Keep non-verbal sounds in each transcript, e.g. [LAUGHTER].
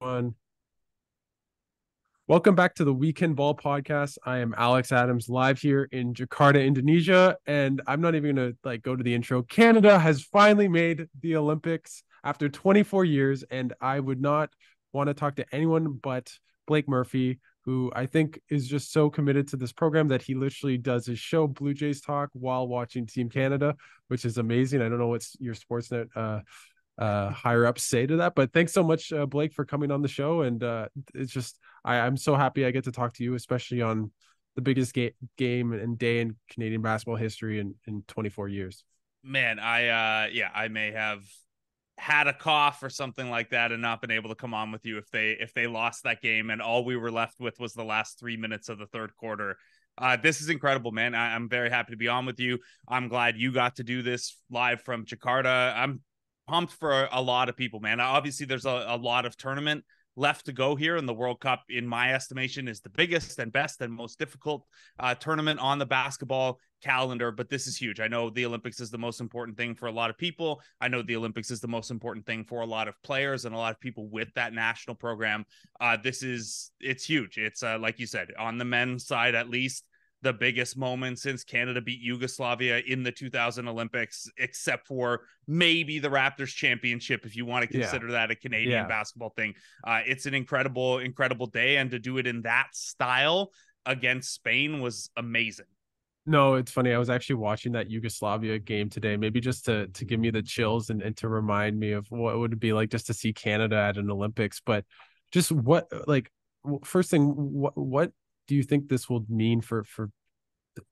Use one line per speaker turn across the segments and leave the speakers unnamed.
everyone. Welcome back to the We CAN Ball Podcast. I am Alex Adams, live here in Jakarta, Indonesia, and I'm not even gonna like go to the intro. Canada has finally made the Olympics after 24 years, and I would not want to talk to anyone but Blake Murphy, who I think is just so committed to this program that he literally does his show Blue Jays Talk while watching Team Canada, which is amazing. I don't know what's your Sportsnet uh, uh, higher ups say to that. But thanks so much, uh, Blake, for coming on the show. And uh, it's just I, I'm so happy I get to talk to you, especially on the biggest ga- game and day in Canadian basketball history in, in 24 years.
Man, I uh yeah, I may have had a cough or something like that and not been able to come on with you if they if they lost that game and all we were left with was the last three minutes of the third quarter uh, this is incredible, man. I, am very happy to be on with you. I'm glad you got to do this live from Jakarta. I'm pumped for a lot of people, man. Obviously, there's a, a lot of tournament left to go here, and the World Cup, in my estimation, is the biggest and best and most difficult uh, tournament on the basketball calendar. But this is huge. I know the Olympics is the most important thing for a lot of people. I know the Olympics is the most important thing for a lot of players and a lot of people with that national program. Uh, this is it's huge. It's uh, like you said on the men's side at least the biggest moment since Canada beat Yugoslavia in the 2000 Olympics, except for maybe the Raptors championship, if you want to consider yeah. that a Canadian yeah. basketball thing. Uh, it's an incredible, incredible day. And to do it in that style against Spain was amazing.
No, it's funny. I was actually watching that Yugoslavia game today, maybe just to to give me the chills and, and to remind me of what it would be like just to see Canada at an Olympics. But just what like first thing, what what do you think this will mean for for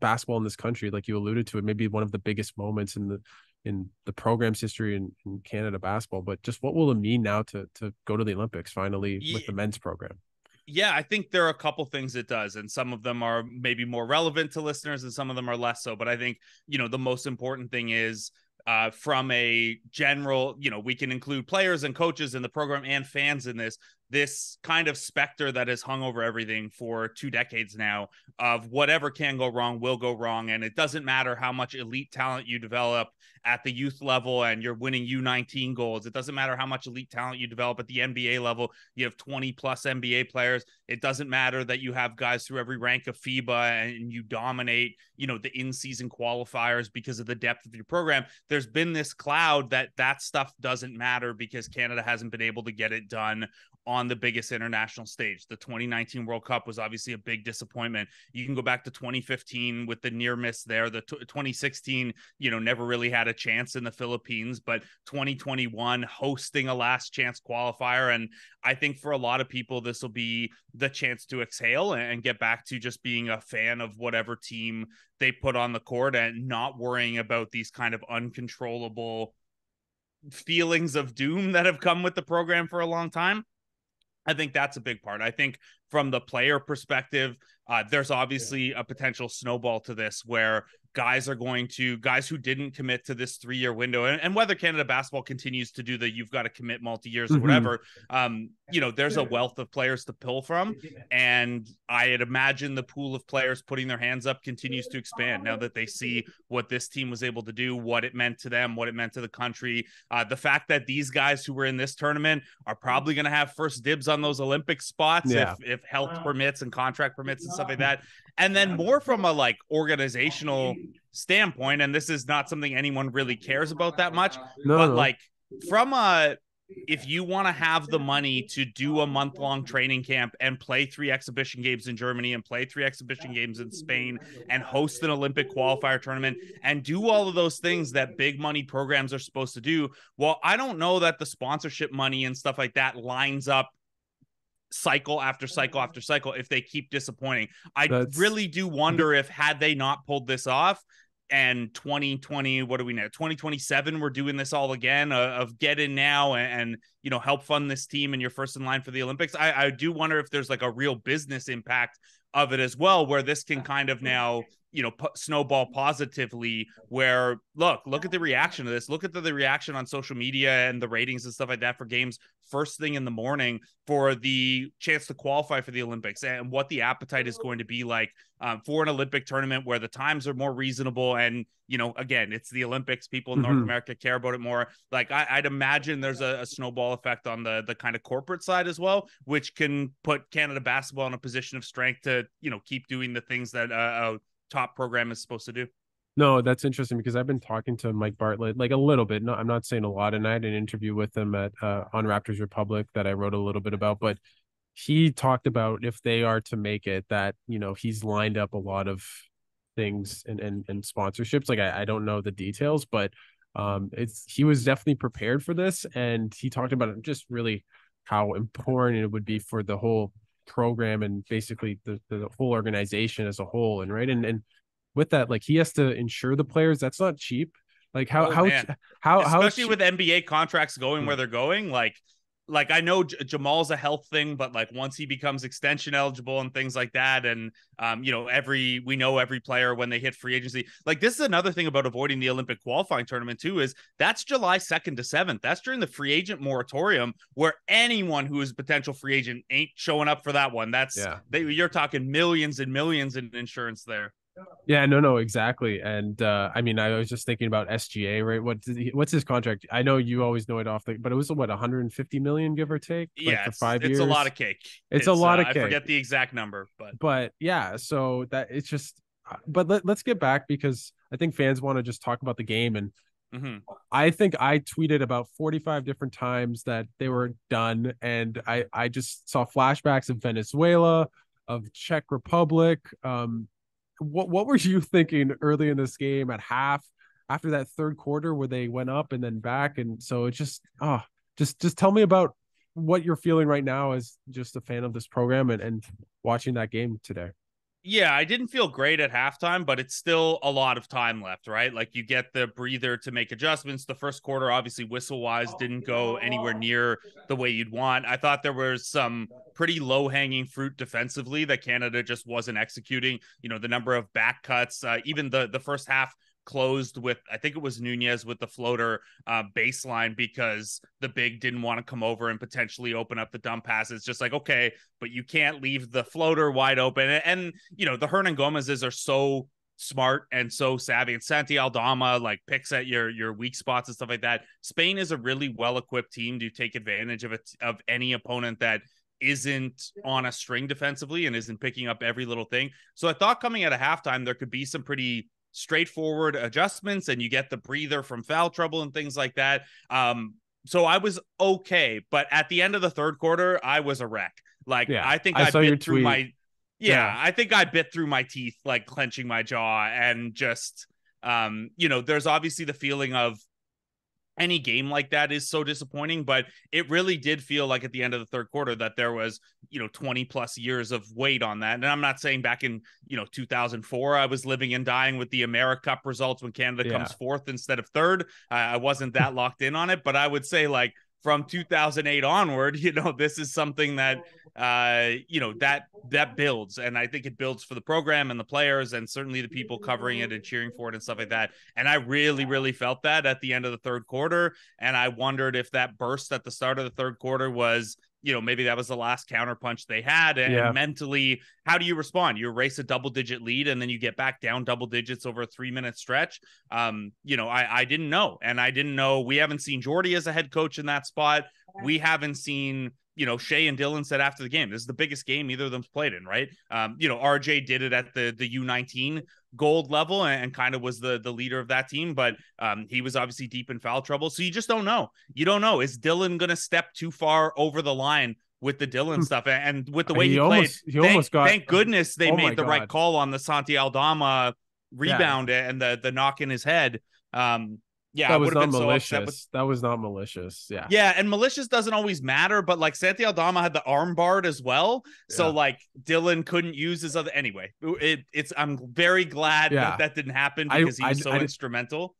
basketball in this country? Like you alluded to, it may be one of the biggest moments in the in the program's history in, in Canada basketball. But just what will it mean now to to go to the Olympics finally yeah. with the men's program?
Yeah, I think there are a couple things it does, and some of them are maybe more relevant to listeners, and some of them are less so. But I think you know the most important thing is uh, from a general, you know, we can include players and coaches in the program and fans in this this kind of specter that has hung over everything for two decades now of whatever can go wrong will go wrong. And it doesn't matter how much elite talent you develop at the youth level and you're winning U19 goals it doesn't matter how much elite talent you develop at the NBA level. You have 20 plus NBA players. It doesn't matter that you have guys through every rank of FIBA and you dominate you know the in-season qualifiers because of the depth of your program. There's been this cloud that that stuff doesn't matter because Canada hasn't been able to get it done on the biggest international stage. The 2019 World Cup was obviously a big disappointment. You can go back to 2015 with the near miss there. The t- 2016, you know, never really had a chance in the Philippines, but 2021 hosting a last chance qualifier. And I think for a lot of people, this will be the chance to exhale and get back to just being a fan of whatever team they put on the court and not worrying about these kind of uncontrollable feelings of doom that have come with the program for a long time. I think that's a big part. I think from the player perspective, uh, there's obviously a potential snowball to this where guys are going to guys who didn't commit to this three year window and, and, whether canada basketball continues to do the you've got to commit multi-years mm-hmm. or whatever um you know there's a wealth of players to pull from and i'd imagine the pool of players putting their hands up continues to expand now that they see what this team was able to do what it meant to them what it meant to the country uh, the fact that these guys who were in this tournament are probably going to have first dibs on those olympic spots yeah. if, if health permits and contract permits and stuff like that and then more from a like organizational standpoint and this is not something anyone really cares about that much no, but no. like from a if you want to have the money to do a month long training camp and play three exhibition games in Germany and play three exhibition games in Spain and host an Olympic qualifier tournament and do all of those things that big money programs are supposed to do, well, I don't know that the sponsorship money and stuff like that lines up cycle after cycle after cycle if they keep disappointing. I That's... really do wonder if had they not pulled this off and 2020 what do we know 2027 we're doing this all again uh, of get in now and, and, you know help fund this team and you're first in line for the olympics I, I do wonder if there's like a real business impact of it as well where this can kind of now you know, p- snowball positively. Where look, look at the reaction to this. Look at the, the reaction on social media and the ratings and stuff like that for games first thing in the morning for the chance to qualify for the Olympics and what the appetite is going to be like um, for an Olympic tournament where the times are more reasonable. And, you know, again, it's the Olympics. People in mm-hmm. North America care about it more. Like I, would imagine there's a, a, snowball effect on the the kind of corporate side as well, which can put Canada basketball in a position of strength to, you know, keep doing the things that a, a top program is supposed to do.
No, that's interesting because I've been talking to Mike Bartlett like a little bit. No, I'm not saying a lot, and I had an interview with him at uh, on Raptors Republic that I wrote a little bit about. But he talked about if they are to make it, that you know he's lined up a lot of things and and, and sponsorships. Like I, I don't know the details, but um, it's he was definitely prepared for this, and he talked about just really how important it would be for the whole program and basically the, the whole organization as a whole and right and and with that, like he has to insure the players. That's not cheap. Like how oh, how, how how
especially how with NBA contracts going where hmm. they're going, like like I know J- Jamal's a health thing, but like once he becomes extension eligible and things like that, and um, you know, every we know every player when they hit free agency. Like this is another thing about avoiding the Olympic qualifying tournament too is that's July second to seventh. That's during the free agent moratorium where anyone who is a potential free agent ain't showing up for that one. That's yeah. They, you're talking millions and millions in insurance there.
Yeah, no, no, exactly. And uh, I mean, I was just thinking about SGA, right? What what's his contract? I know you always know it off the, but it was what 150 million, give or take.
Like, yeah, for five it's, years. It's a lot of cake.
It's, it's a lot uh, of cake. I
forget the exact number, but
but yeah. So that it's just, uh, but let, let's get back because I think fans want to just talk about the game and. Mm-hmm. I think I tweeted about 45 different times that they were done, and I I just saw flashbacks of Venezuela, of Czech Republic, um, what what were [LAUGHS] you thinking early in this game at half after that third quarter where they went up and then back? And so it just ah oh, just just tell me about what you're feeling right now as just a fan of this program and, and watching that game today
yeah, I didn't feel great at halftime, but it's still a lot of time left, right? Like you get the breather to make adjustments. The first quarter, obviously, whistle wise, didn't go anywhere near the way you'd want. I thought there was some pretty low hanging fruit defensively that Canada just wasn't executing. You know, the number of back cuts, uh, even the the first half closed with I think it was Nunez with the floater uh, baseline because the big didn't want to come over and potentially open up the dump passes. Just like okay, but you can't leave the floater wide open. And, and you know the Hernangómez's are so smart and so savvy. And Santi Aldama like picks at your your weak spots and stuff like that. Spain is a really well equipped team to take advantage of it of any opponent that isn't on a string defensively and isn't picking up every little thing. So I thought coming at a halftime there could be some pretty straightforward adjustments and you get the breather from foul trouble and things like that. Um, so I was okay, but at the end of the third quarter, I was a wreck. Like yeah, I think I, I bit through tweet. my yeah, yeah, I think I bit through my teeth, like clenching my jaw and just um, you know, there's obviously the feeling of any game like that is so disappointing but it really did feel like at the end of the third quarter that there was you know 20 plus years of weight on that and i'm not saying back in you know 2004 i was living and dying with the AmeriCup results when canada yeah. comes fourth instead of third i wasn't that locked in on it but i would say like from 2008 onward you know this is something that uh you know that that builds. And i think it builds for the program and the players and certainly the people covering it and cheering for it and stuff like that. And i really really felt that at the end of the third quarter. And i wondered if that burst at the start of the third quarter was you know maybe that was the last counterpunch they had. And yeah. mentally how do you respond? You erase a double digit lead and then you get back down double digits over a three minute stretch? Um you know i i didn't know. And i didn't know we haven't seen jordi as a head coach in that spot we haven't seen you know, Shai and Dillon said after the game, this is the biggest game either of them's played in, right? Um, you know, RJ did it at the the U19 gold level and, and kind of was the the leader of that team, but um, he was obviously deep in foul trouble. So you just don't know. You don't know. Is Dillon gonna step too far over the line with the Dillon hmm. stuff and with the way he, he almost, played? He thank, almost got. Thank goodness they oh made the God. right call on the Santi Aldama rebound yeah. and the the knock in his head. Um, yeah,
that was not malicious. So with... That was not malicious. Yeah,
yeah, and malicious doesn't always matter, but like Santi Aldama had the arm barred as well, so like Dillon couldn't use his other. Anyway, it, it's I'm very glad yeah. that that didn't happen because I, he was I, so I, instrumental.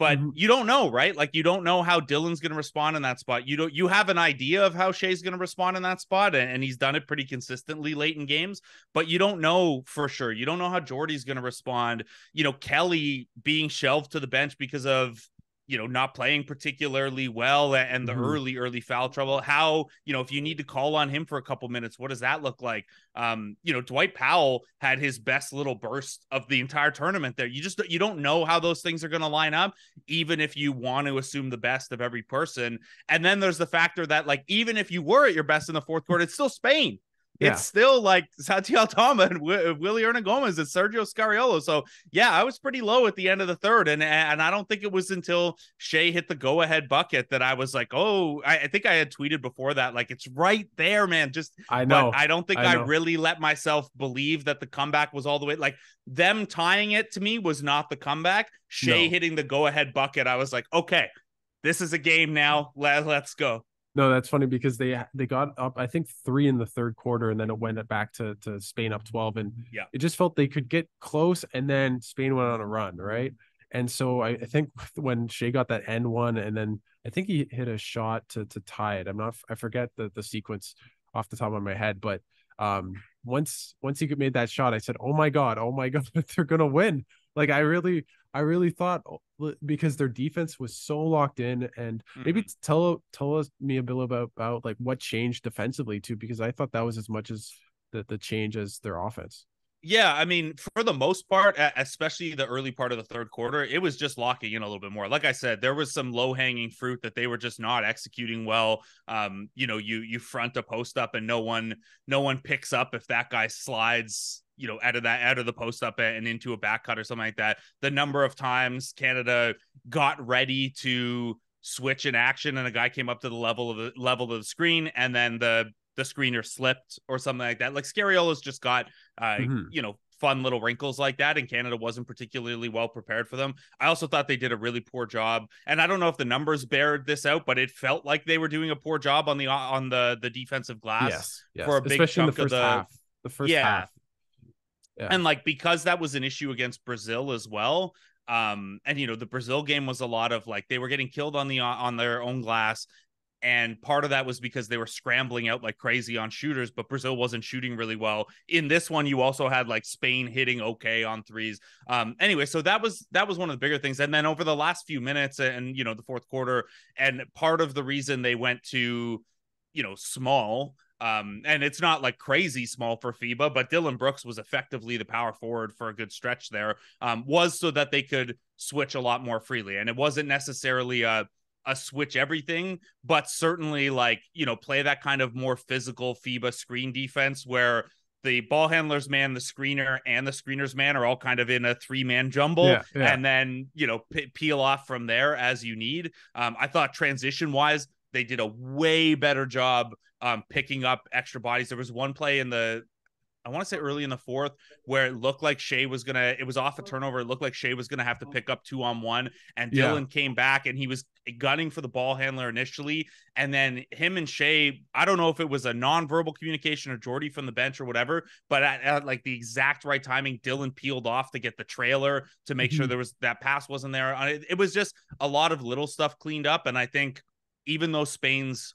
But
Mhm.
you don't know, right? Like you don't know how Dillon's going to respond in that spot. You don't you have an idea of how Shai's going to respond in that spot and, and he's done it pretty consistently late in games, but you don't know for sure. You don't know how Jordi's going to respond. You know, Kelly being shelved to the bench because of you know not playing particularly well and the
Mhm.
early early foul trouble how you know if you need to call on him for a couple minutes what does that look like? Um you know dwight powell had his best little burst of the entire tournament there. You just you don't know how those things are going to line up even if you want to assume the best of every person. And then there's the factor that like even if you were at your best in the fourth quarter it's still spain
Yeah.
it's still like Santi Aldama and w- Willy Hernangómez and Sergio Scariolo. So yeah, I was pretty low at the end of the third, and and I don't think it was until Shai hit the go ahead bucket that I was like, oh, I, I think I had tweeted before that, like it's right there, man. Just
I know.
but I don't think
I
I, really let myself believe that the comeback was all the way like them tying it to me was not the comeback. Shai
No.
hitting the go ahead bucket, I was like, okay, this is a game now. Let, let's go.
No, that's funny because they they got up I think three in the third quarter and then it went back to to Spain up twelve and
Yeah.
it just felt they could get close and then Spain went on a run right? And so I, I think [LAUGHS] when Shai got that end one and then I think he hit a shot to to tie it. I'm not I forget the the sequence off the top of my head but um once once he made that shot I said oh my god oh my [LAUGHS] god they're gonna win. Like I really I really thought oh, because their defense was so locked in and maybe
Mhm.
tell tell us me a bit about about like what changed defensively too because I thought that was as much as the the change as their offense.
Yeah, I mean, for the most part, especially the early part of the third quarter, it was just locking in a little bit more. Like I said, there was some low hanging fruit that they were just not executing well. Um, you know, you you front a post up and no one no one picks up if that guy slides, you know, out of that out of the post up and into a back cut or something like that. The number of times Canada got ready to switch in action and a guy came up to the level of the level of the screen and then the the screener slipped or something like that. Like Scariolo's just got uh,
Mhm.
you know, fun little wrinkles like that, and Canada wasn't particularly well prepared for them. I also thought they did a really poor job, and I don't know if the numbers bared this out, but it felt like they were doing a poor job on the on the the defensive glass.
yes, yes.
for a big
especially in the
chunk of the-
half. The first
Yeah.
half. Yeah.
and like because that was an issue against Brazil as well. Um, and you know the Brazil game was a lot of like they were getting killed on the on their own glass, and part of that was because they were scrambling out like crazy on shooters, but Brazil wasn't shooting really well. In this one, you also had like Spain hitting okay on threes. Um, anyway, so that was that was one of the bigger things. And then over the last few minutes and you know the fourth quarter, and part of the reason they went to you know small um, and it's not like crazy small for FIBA, but Dillon Brooks was effectively the power forward for a good stretch there. Um, was so that they could switch a lot more freely, and it wasn't necessarily a a switch everything, but certainly like you know play that kind of more physical FIBA screen defense where the ball handler's man, the screener, and the screener's man are all kind of in a three man jumble,
Yeah, yeah.
and then you know p- peel off from there as you need. Um, I thought transition wise they did a way better job um, picking up extra bodies. There was one play in the, I want to say early in the fourth, where it looked like Shai was gonna. It was off a turnover. It looked like Shai was gonna have to pick up two on one, and
Yeah.
Dillon came back and he was gunning for the ball handler initially, and then him and Shai. I don't know if it was a nonverbal communication or Jordi from the bench or whatever, but at, at like the exact right timing, Dillon peeled off to get the trailer to make sure
Mhm.
there was that pass wasn't there. Uh, it was just a lot of little stuff cleaned up, and I think even though Spain's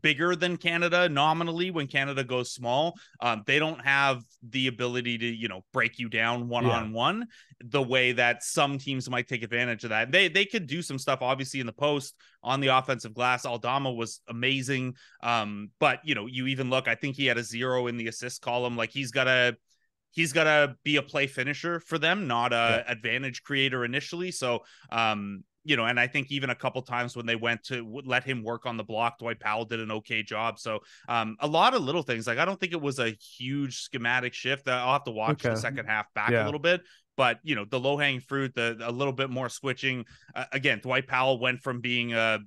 bigger than Canada nominally when Canada goes small. Um, they don't have the ability to, you know, break you down one on one the way that some teams might take advantage of that. They they could do some stuff obviously in the post on the offensive glass. Aldama was amazing. Um, but you know, you even look, I think he had a zero in the assist column. Like he's got a he's got to be a play finisher for them, not a advantage creator initially. So, um, you know, and I think even a couple times when they went to let him work on the block, Dwight Powell did an okay job. So, um, a lot of little things. Like I don't think it was a huge schematic shift. I'll have to watch the second half back a little bit. But you know, the low hanging fruit, the a little bit more switching. Uh, again, Dwight Powell went from being a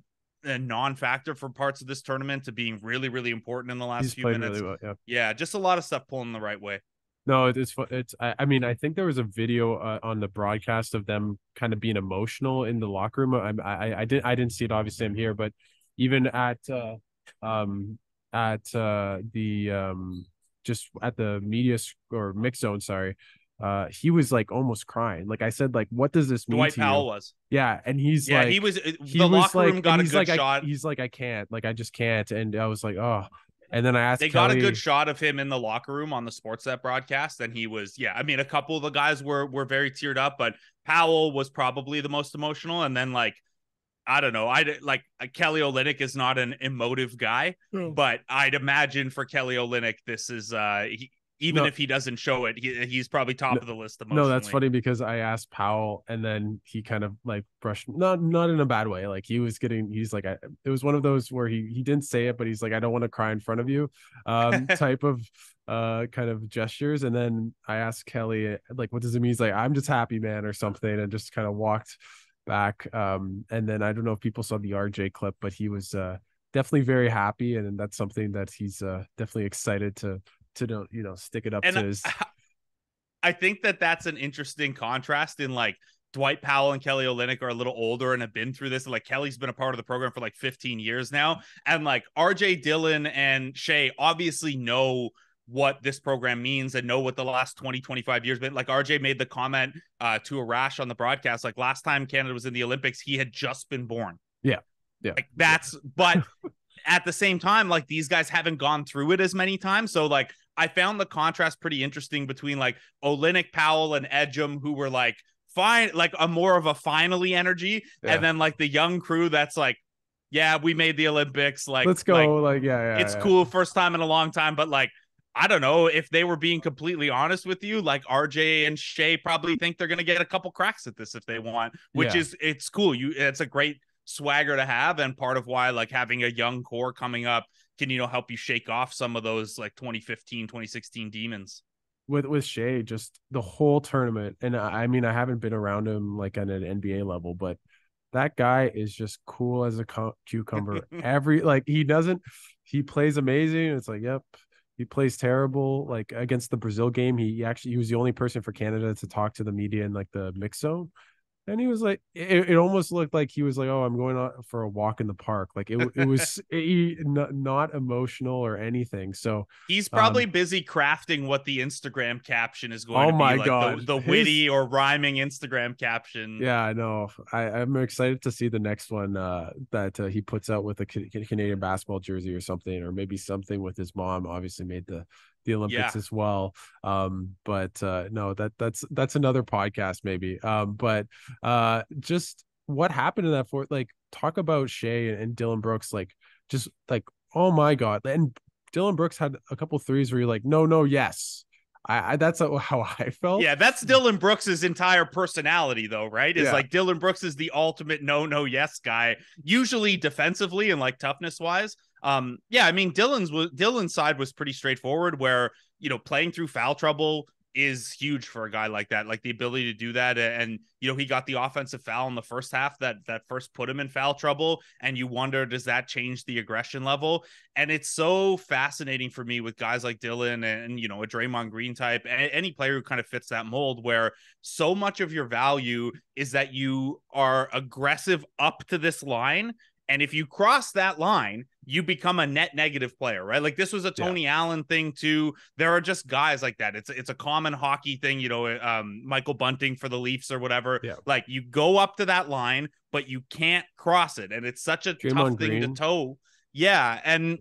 a non-factor for parts of this tournament to being really, really important in the last
He's
few minutes.
really well. Yeah.
Yeah, just a lot of stuff pulling the right way.
No, it- it's it's. I, I mean, I think there was a video uh, on the broadcast of them kind of being emotional in the locker room. I, I, I didn't, I didn't see it. Obviously, I'm here, but even at, uh, um, at uh, the um, just at the media sc- or mix zone, sorry, uh, he was like almost crying. Like I said, like what does this mean?
Dwight
to
Powell
you?
was.
Yeah, and he's
Yeah,
like,
he was. uh,
he
the
was
locker
like,
room got a good
like,
shot.
I, he's like, I can't, like I just can't, and I was like, oh. And then I asked,
they got a good shot of him in the locker room on the Sportsnet broadcast, and he was, yeah. I mean, a couple of the guys were were very teared up, but Powell was probably the most emotional. And then, like, I don't know, I like uh, Kelly Olynyk is not an emotive guy, but I'd imagine for Kelly Olynyk, this is uh, he, even
No.
if he doesn't show it, he, he's probably top
No-
of the list.
No, that's funny because I asked Powell and then he kind of like brushed not not in a bad way. Like he was getting he's like I, it was one of those where he he didn't say it, but he's like, I don't want to cry in front of you, um, [LAUGHS] type of uh kind of gestures. And then I asked Kelly like what does it mean? He's like, I'm just happy, man, or something, and just kind of walked back. Um, and then I don't know if people saw the RJ clip, but he was uh definitely very happy, and that's something that he's uh definitely excited to to know, you know, stick it up
And
to his [LAUGHS]
I think that that's an interesting contrast in like Dwight Powell and Kelly Olynyk are a little older and have been through this. Like Kelly's been a part of the program for like 15 years now. And like RJ Dillon and Shai obviously know what this program means and know what the last 20, 25 years been. Like RJ made the comment uh, to rash on the broadcast, like last time Canada was in the Olympics, he had just been born.
Yeah. Yeah.
Like that's, but [LAUGHS] at the same time, like these guys haven't gone through it as many times. So like I found the contrast pretty interesting between like Olynyk Powell and Ejim, who were like fine, like a more of a finally energy,
Yeah.
and then like the young crew that's like, yeah, we made the Olympics. Like,
let's go.
like,
Like, yeah, yeah.
it's
yeah.
cool, first time in a long time, but like. I don't know if they were being completely honest with you. Like RJ and Shai probably think they're gonna get a couple cracks at this if they want, which
Yeah.
is it's cool. You it's a great swagger to have, and part of why like having a young core coming up can you know help you shake off some of those like 2015 2016 demons
with with Shai, just the whole tournament. And I I mean, I haven't been around him like on an NBA level, but that guy is just cool as a cu- cucumber. [LAUGHS] Every like he doesn't, he plays amazing. It's like, yep, he plays terrible. Like against the Brazil game, he, he actually he was the only person for Canada to talk to the media in like the mix zone. And he was like, it, it almost looked like he was like, "Oh, I'm going out for a walk in the park." Like it, it was [LAUGHS] he, not, not emotional or anything. So
he's probably busy crafting what the instagram caption is going
Um, Oh
to be
my
like
God.
the, the
His-
witty or rhyming instagram caption
Yeah, I know. I, I'm excited to see the next one uh, that uh, he puts out with a Ca- Canadian basketball jersey or something, or maybe something with his mom. Obviously, made the the Olympics
Yeah.
as well. Um, but uh, no, that that's that's another podcast maybe. Um, but uh, just what happened in that fourth? Like, talk about Shai and, and Dillon Brooks. Like, just like, oh my god! And Dillon Brooks had a couple threes where you're like, no, no, yes. I, I that's how [LAUGHS] I felt.
yeah that's dillon brooks's entire personality though right is
Yeah.
like dillon brooks is the ultimate no no yes guy usually defensively and like toughness wise um yeah i mean dillon's was dillon's side was pretty straightforward where you know playing through foul trouble is huge for a guy like that like the ability to do that. And you know he got the offensive foul in the first half that that first put him in foul trouble and you wonder does that change the aggression level? And it's so fascinating for me with guys like Dillon and you know a Draymond Green type a- any player who kind of fits that mold where so much of your value is that you are aggressive up to this line and if you cross that line you become a net negative player right? Like this was a
Yeah.
Tony Allen thing too. There are just guys like that. It's it's a common hockey thing you know um Michael Bunting for the Leafs or whatever.
Yeah.
like you go up to that line but you can't cross it. And it's such a tough
Draymond
thing to toe. Yeah. And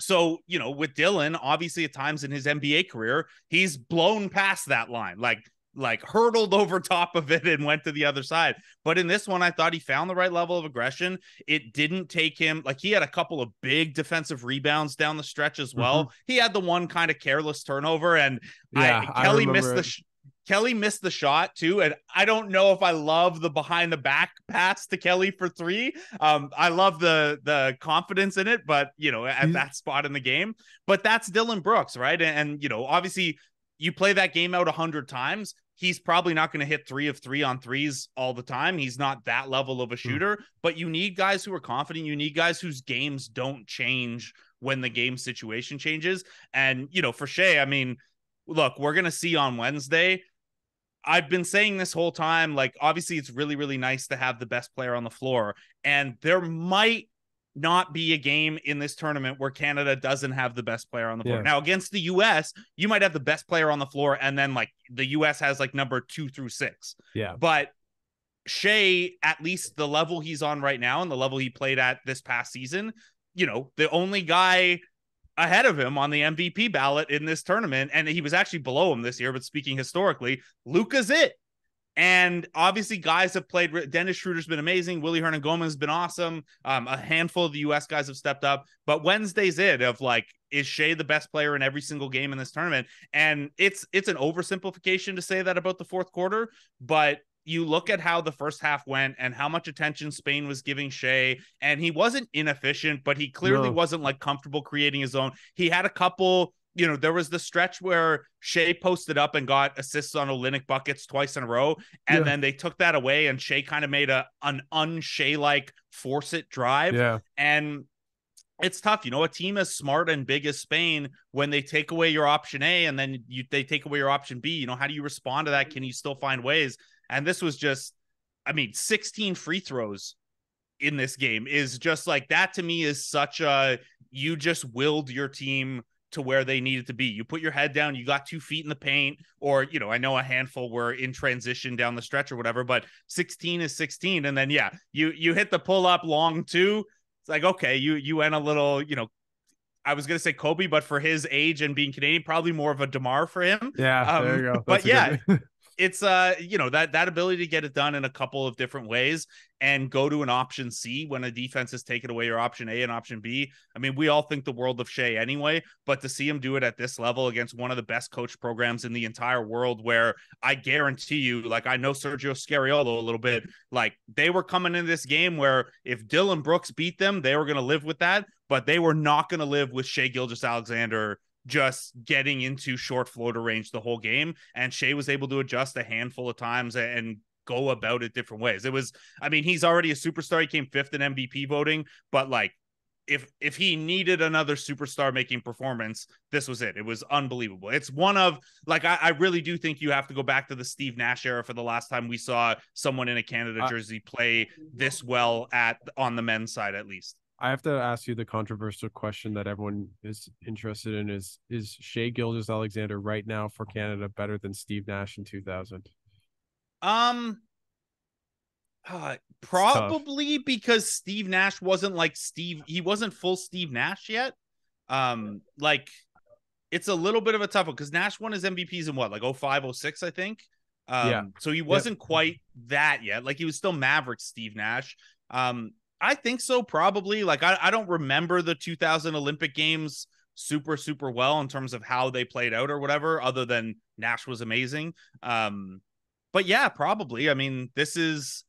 so, you know, with Dillon, obviously at times in his NBA career, he's blown past that line, like like hurdled [LAUGHS] over top of it and went to the other side. But in this one, I thought he found the right level of aggression. It didn't take him like he had a couple of big defensive rebounds down the stretch as well. He had the one kind of careless turnover, and
Yeah,
I,
I
Kelly missed the sh- Kelly missed the shot too, and I don't know if I love the behind the back pass to Kelly for three. Um, I love the the confidence in it, but you know, at
He's-
that spot in the game. But that's Dillon Brooks, right? And, and you know, obviously, you play that game out a hundred times. He's probably not going to hit three of three on threes all the time. He's not that level of a hmm. shooter, but you need guys who are confident. You need guys whose games don't change when the game situation changes. And, you know, for Shai, I mean, look, we're going to see on Wednesday. I've been saying this whole time, like, obviously, it's really, really nice to have the best player on the floor. And there might not be a game in this tournament where Canada doesn't have the best player on the floor.
Yeah.
Now against the US, you might have the best player on the floor and then like the US has like number 2 through 6.
Yeah.
But Shai at least the level he's on right now and the level he played at this past season, you know, the only guy ahead of him on the MVP ballot in this tournament and he was actually below him this year, but speaking historically, Luka's it. And obviously, guys have played. Dennis Schroeder's been amazing. Willy Hernangómez has been awesome. Um, a handful of the U.S. guys have stepped up. But Wednesday's it of like, is Shai the best player in every single game in this tournament? And it's it's an oversimplification to say that about the fourth quarter. But you look at how the first half went and how much attention Spain was giving Shai, and he wasn't inefficient, but he clearly
No.
wasn't like comfortable creating his own. He had a couple you know, there was the stretch where Shai posted up and got assists on Olynyk buckets twice in a row, and
Yeah.
then they took that away, and Shai kind of made a an un-Shai like force it drive,
Yeah.
and it's tough. You know, a team as smart and big as Spain, when they take away your option A and then you they take away your option B, you know, how do you respond to that? Can you still find ways? And this was just, I mean, 16 free throws in this game is just like that to me is such a you just willed your team to where they needed to be. You put your head down, you got two feet in the paint, or you know, I know a handful were in transition down the stretch or whatever, but 16 is 16. And then yeah, you you hit the pull up long two. It's like, okay, you you went a little, you know. I was gonna say Kobe, but for his age and being Canadian, probably more of a Demar for him
Yeah.
Um,
there you go.
but
That's a good- [LAUGHS]
it's uh you know that that ability to get it done in a couple of different ways and go to an option C when a defense has taken away your option A and option B. I mean, we all think the world of Shai anyway, but to see him do it at this level against one of the best coach programs in the entire world, where I guarantee you, like I know Sergio Scariolo a little bit, like they were coming in this game where if Dillon Brooks beat them, they were going to live with that, but they were not going to live with Shai Gilgeous-Alexander just getting into short floater range the whole game. And Shai was able to adjust a handful of times and go about it different ways. It was, I mean, he's already a superstar. He came fifth in MVP voting, but like if if he needed another superstar making performance, this was it. It was unbelievable. It's one of like I, I really do think you have to go back to the Steve Nash era for the last time we saw someone in a Canada jersey play this well at on the men's side at least.
I have to ask you the controversial question that everyone is interested in is is Shai Gilgeous-Alexander right now for Canada better than Steve Nash in 2000?
Um, uh, probably because Steve Nash wasn't like Steve. He wasn't full Steve Nash yet. Um, like it's a little bit of a tough one because Nash won his MVPs in what, like 05, 06, I think. Um,
Yeah.
so he wasn't quite that yet. Like he was still Maverick Steve Nash. Um, I think so, probably. Like I, I don't remember the 2000 Olympic Games super, super well in terms of how they played out or whatever, other than Nash was amazing. Um, but yeah, probably. I mean, this is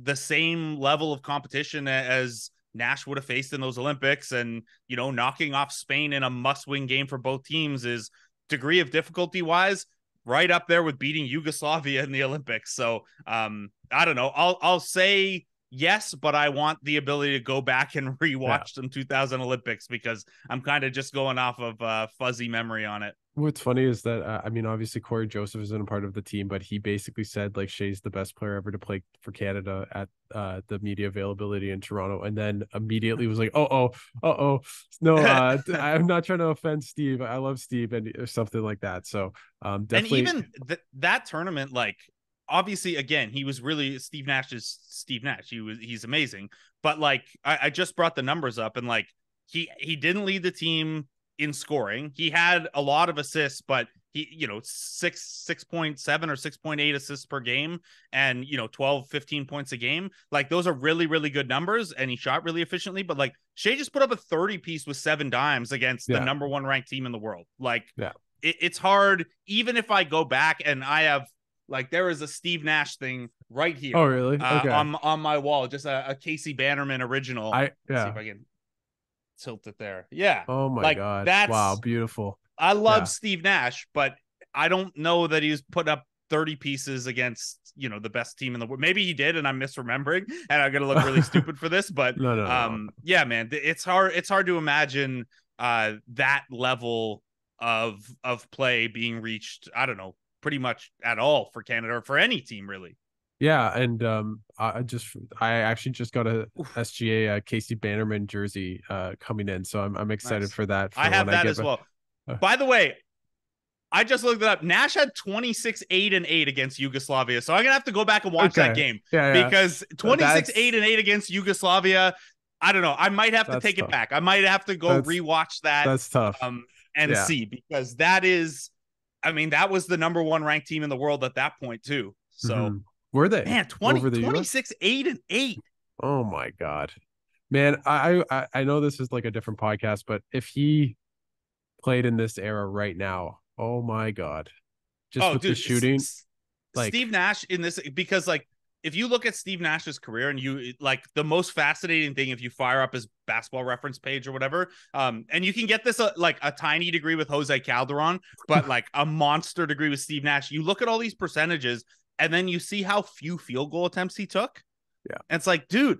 the same level of competition as Nash would have faced in those Olympics. And, you know, knocking off Spain in a must win game for both teams is degree of difficulty wise right up there with beating Yugoslavia in the Olympics. So um, I don't know. I'll I'll say yes, but I want the ability to go back and [LAUGHS] rewatch some 2000 Olympics because I'm kind of just going off of uh, fuzzy memory on it.
What's funny is that uh, I mean, obviously Cory Joseph isn't a part of the team, but he basically said like Shai's the best player ever to play for Canada at uh, the media availability in Toronto, and then immediately was like, "Oh, oh, oh, oh, no, [LAUGHS] uh, I'm not trying to offend Steve. I love Steve," and or something like that. So, um, definitely,
And even th- that tournament, like obviously, again, he was really Steve Nash is Steve Nash. He was he's amazing. But like I, I just brought the numbers up and like he he didn't lead the team in scoring. He had a lot of assists, but he, you know, six, 6.7 or 6.8 assists per game and, you know, 12, 15 points a game. Like those are really, really good numbers. And he shot really efficiently. But like Shai just put up a 30 piece with seven dimes against
Yeah.
the number one ranked team in the world. Like,
Yeah.
it, it's hard, even if I go back and I have, like, there is a Steve Nash thing right here
oh really?
uh,
okay,
on, on my wall, just a, a Casey Bannerman original.
I
Let's see
yeah.
if I can tilt it there. Yeah.
Oh my
like,
god!
that's-
wow, beautiful.
I love
Yeah.
Steve Nash, but I don't know that he's put up 30 pieces against, you know, the best team in the world. Maybe he did, and I'm misremembering, [LAUGHS] and I'm gonna look really [LAUGHS] stupid for this. But
No, no, no.
um, yeah, man, it's hard. It's hard to imagine uh that level of of play being reached. I don't know, pretty much at all for Canada or for any team really.
Yeah, and um, I just I actually just got a SGA uh, Casey Bannerman jersey uh coming in, so I'm I'm excited
Nice.
for that. For
I have that
get
as well.
Uh.
By the way, I just looked it up. Nash had 26 8 and 8 against Yugoslavia. So I'm going to have to go back and watch that game
Yeah, yeah.
because 26
That's-
8 and 8 against Yugoslavia. I don't know. I might have to take
tough.
it back. I might have to go
That's-
rewatch that
that's tough.
um, and
Yeah.
see because that is, I mean, that was the number one ranked team in the world at that point, too. So,
Mhm. were they?
man, 20,
Over the US?
26 8 and 8.
Oh my god, man! I, I I know this is like a different podcast, but if he played in this era right now, oh my god, just with the shooting,
S-
like-
Steve Nash in this because like if you look at Steve Nash's career and you like the most fascinating thing if you fire up his basketball reference page or whatever um and you can get this uh, like a tiny degree with Jose Calderon but [LAUGHS] like a monster degree with Steve Nash you look at all these percentages and then you see how few field goal attempts he took
Yeah.
and it's like dude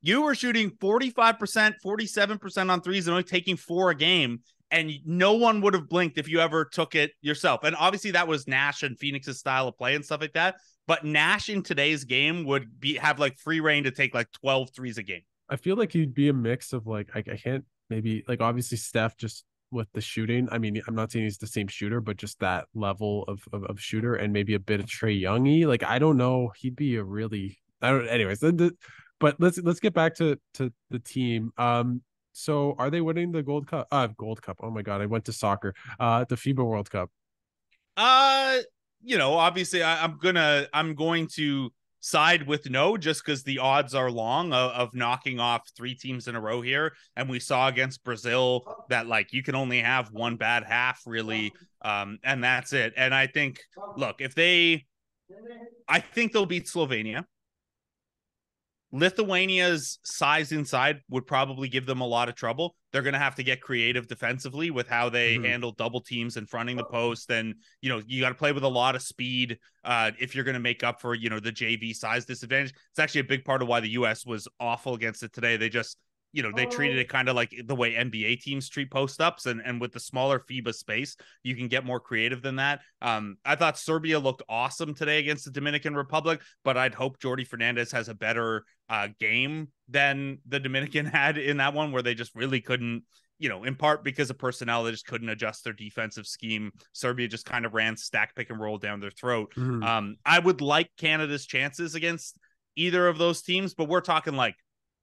you were shooting 45% 47% on threes and only taking four a game and no one would have blinked if you ever took it yourself. And obviously that was Nash and Phoenix's style of play and stuff like that. But Nash in today's game would be have like free reign to take like 12 threes a game.
I feel like he'd be a mix of like I, I can't maybe like obviously Steph just with the shooting. I mean, I'm not saying he's the same shooter, but just that level of of, of shooter and maybe a bit of Trae Youngy. Like I don't know, he'd be a really I don't. Anyways, but let's let's get back to to the team. Um, so are they winning the Gold Cup? Uh, Gold Cup. Oh my God, I went to soccer. Uh, the FIBA World Cup.
Uh, you know, obviously I, I'm gonna I'm going to side with no just because the odds are long of, of knocking off three teams in a row here. And we saw against Brazil that like you can only have one bad half really. Um, and that's it. And I think look, if they I think they'll beat Slovenia. Lithuania's size inside would probably give them a lot of trouble. They're going to have to get creative defensively with how they
Mhm.
handle double teams and fronting the post. And, you know, you got to play with a lot of speed uh, if you're going to make up for, you know, the JV size disadvantage. It's actually a big part of why the U.S. was awful against it today. They just, you know, they treated it kind of like the way NBA teams treat post ups, and and with the smaller FIBA space, you can get more creative than that. Um, I thought Serbia looked awesome today against the Dominican Republic, but I'd hope Jordi Fernandez has a better uh, game than the Dominican [LAUGHS] had in that one, where they just really couldn't. You know, in part because of personnel, they just couldn't adjust their defensive scheme. Serbia just kind of ran stack pick and roll down their throat.
Mhm.
Um, I would like Canada's chances against either of those teams, but we're talking like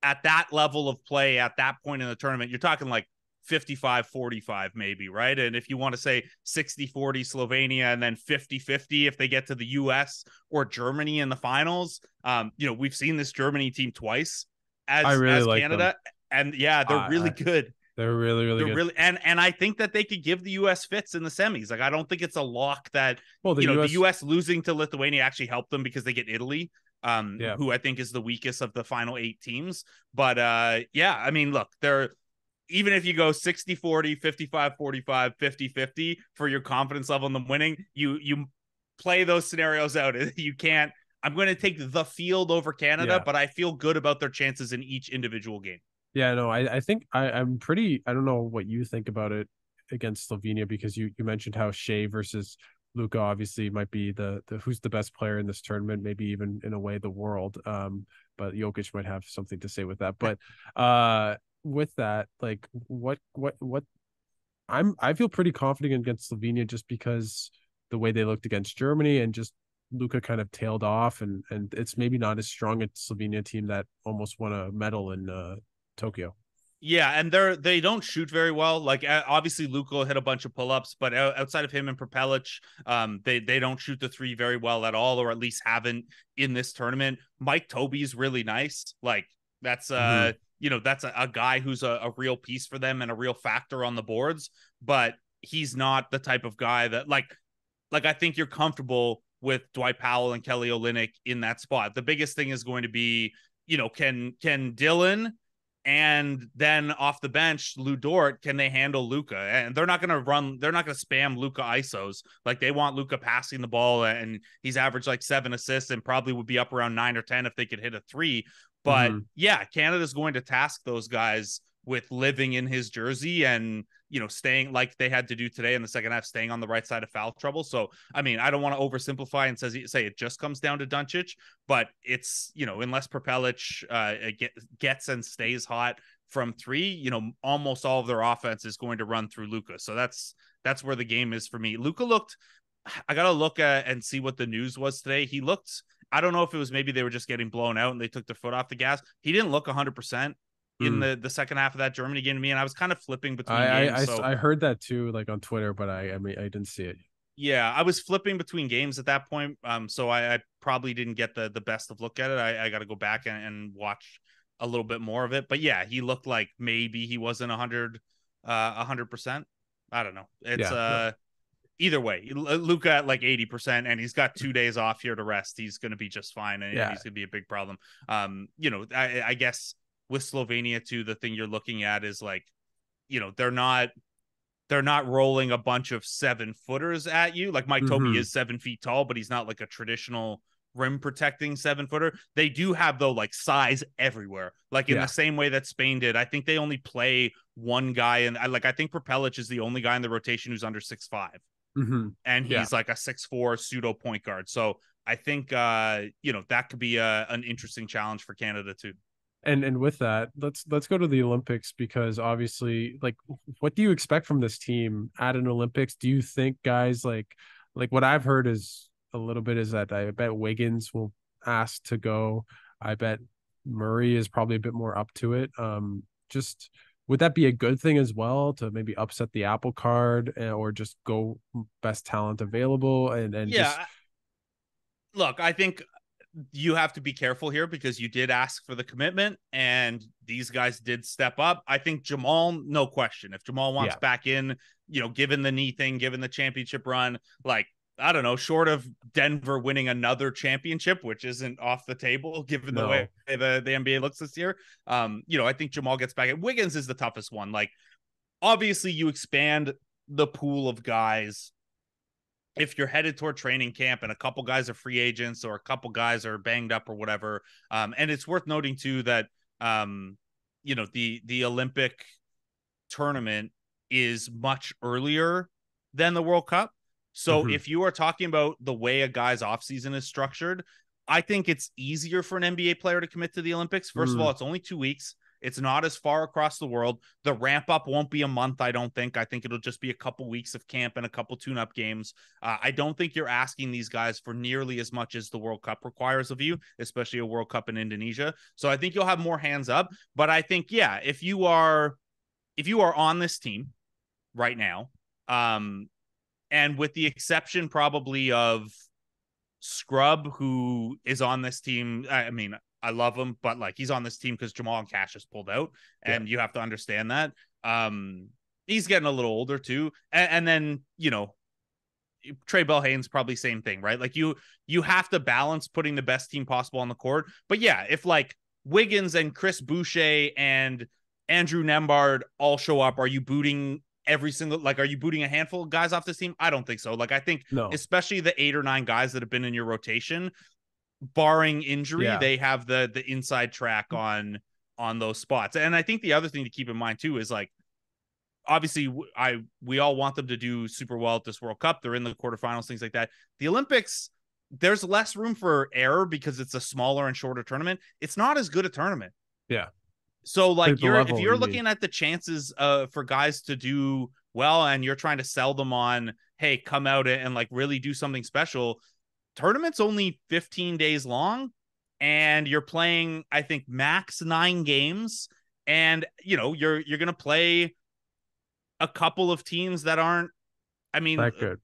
at that level of play at that point in the tournament, you're talking like 55 45 maybe, right? And if you want to say 60 40 Slovenia and then 50 50 if they get to the US or Germany in the finals, um, you know, we've seen this Germany team twice as,
I really
as
like
Canada. And yeah, they're
I-
really good.
They're really really
They're
good.
really and and I think that they could give the US fits in the semis. Like I don't think it's a lock that
well, the
you know
US,
the U.S. losing to Lithuania actually helped them because they get Italy, um,
Yeah.
who I think is the weakest of the final eight teams. But uh, yeah, I mean, look, they're even if you go 60 40 55 45 50 50 for your confidence level in them winning you you play those scenarios out [LAUGHS] you can't i'm going to take the field over canada
Yeah.
but i feel good about their chances in each individual game
Yeah, no, I, I think I, I'm pretty. I don't know what you think about it against Slovenia because you you mentioned how Shai versus Luka obviously might be the the who's the best player in this tournament, maybe even in a way the world. Um, but Jokic might have something to say with that. But uh, with that, like, what what what? I'm I feel pretty confident against Slovenia just because the way they looked against Germany and just Luka kind of tailed off and and it's maybe not as strong a Slovenia team that almost won a medal in uh, Tokyo.
Yeah, and they're they don't shoot very well. Like obviously Luka hit a bunch of pull-ups, but outside of him and Prepelic, um, they they don't shoot the three very well at all, or at least haven't in this tournament. Mike Tobey's really nice. Like that's uh you know that's a, a guy who's a, a real piece for them and a real factor on the boards, but he's not the type of guy that like like I think you're comfortable with Dwight Powell and Kelly Olynyk in that spot. The biggest thing is going to be you know can can Dillon and then off the bench, Lou Dort, can they handle Luka? And they're not going to run, they're not going to spam Luka ISOs. Like they want Luka passing the ball, and he's averaged like seven assists and probably would be up around nine or 10 if they could hit a three. But
Mhm.
yeah, Canada's going to task those guys with living in his jersey and you know staying like they had to do today in the second half, staying on the right side of foul trouble. So I mean, I don't want to oversimplify and says say it just comes down to Doncic, but it's you know unless Prepelic uh, get, gets and stays hot from three, you know, almost all of their offense is going to run through Luka. So that's that's where the game is for me. Luka looked. I gotta look at and see what the news was today. He looked. I don't know if it was maybe they were just getting blown out and they took their foot off the gas. He didn't look 100 percent in mm. the the second half of that Germany game to me, and I was kind of flipping between
I,
games.
I,
so.
I heard that too, like on Twitter, but I I mean I didn't see it.
Yeah, I was flipping between games at that point, um, so I, I probably didn't get the the best of look at it. I, I got to go back and, and watch a little bit more of it. But yeah, he looked like maybe he wasn't a hundred, uh, a hundred percent. I don't know. It's yeah, uh, either way, Luka at like eighty percent, and he's got two days off here to rest. He's going to be just fine, and yeah. he's going to be a big problem. Um, you know, I, I guess with Slovenia too, the thing you're looking at is like, you know, they're not they're not rolling a bunch of seven footers at you. Like Mike mm-hmm. Tobey is seven feet tall, but he's not like a traditional rim protecting seven footer. They do have though like size everywhere, like in yeah. the same way that Spain did. I think they only play one guy, and I like I think Prepelic is the only guy in the rotation who's under six five, mm-hmm. and he's yeah. like a six four pseudo point guard. So I think uh you know that could be a, an interesting challenge for Canada too.
And and with that, let's let's go to the Olympics because obviously, like, what do you expect from this team at an Olympics? Do you think guys like like what I've heard is a little bit is that I bet Wiggins will ask to go. I bet Murray is probably a bit more up to it. Um, just would that be a good thing as well to maybe upset the apple card eh, or just go best talent available and and
yeah.
Just...
Look, I think you have to be careful here because you did ask for the commitment and these guys did step up. I think Jamal, no question. If Jamal wants yeah. back in, you know, given the knee thing, given the championship run, like I don't know, short of Denver winning another championship, which isn't off the table given no. the way the, the NBA looks this year. Um, you know, I think Jamal gets back. At Wiggins is the toughest one. Like, obviously, you expand the pool of guys if you're headed toward training camp and a couple guys are free agents or a couple guys are banged up or whatever. Um, and it's worth noting too that um, you know, the the Olympic tournament is much earlier than the World Cup. So mm-hmm. if you are talking about the way a guy's offseason is structured, I think it's easier for an NBA player to commit to the Olympics. First mm. of all, it's only two weeks. It's not as far across the world. The ramp up won't be a month, I don't think. I think it'll just be a couple weeks of camp and a couple tune up games. Uh, I don't think you're asking these guys for nearly as much as the World Cup requires of you, especially a World Cup in Indonesia. So I think you'll have more hands up. But I think, yeah, if you are if you are on this team right now, um, and with the exception probably of Scrubb, who is on this team. I mean, I love him, but like he's on this team because Jamal and Cash just pulled out, and yeah. you have to understand that. Um, he's getting a little older too, and, and then you know, Trae Bell-Holter probably same thing, right? Like you you have to balance putting the best team possible on the court. But yeah, if like Wiggins and Chris Boucher and Andrew Nembhard all show up, are you booting every single like are you booting a handful of guys off this team? I don't think so. Like I think no. especially the eight or nine guys that have been in your rotation, barring injury, yeah. they have the the inside track on on those spots. And I think the other thing to keep in mind too is like obviously I we all want them to do super well at this World Cup. They're in the quarterfinals, things like that. The Olympics, there's less room for error because it's a smaller and shorter tournament. It's not as good a tournament.
Yeah.
So like you're if you're looking at the chances uh for guys to do well and you're trying to sell them on hey come out and like really do something special tournament's only 15 days long and you're playing I think max 9 games and you know you're you're going to play a couple of teams that aren't I mean
that good.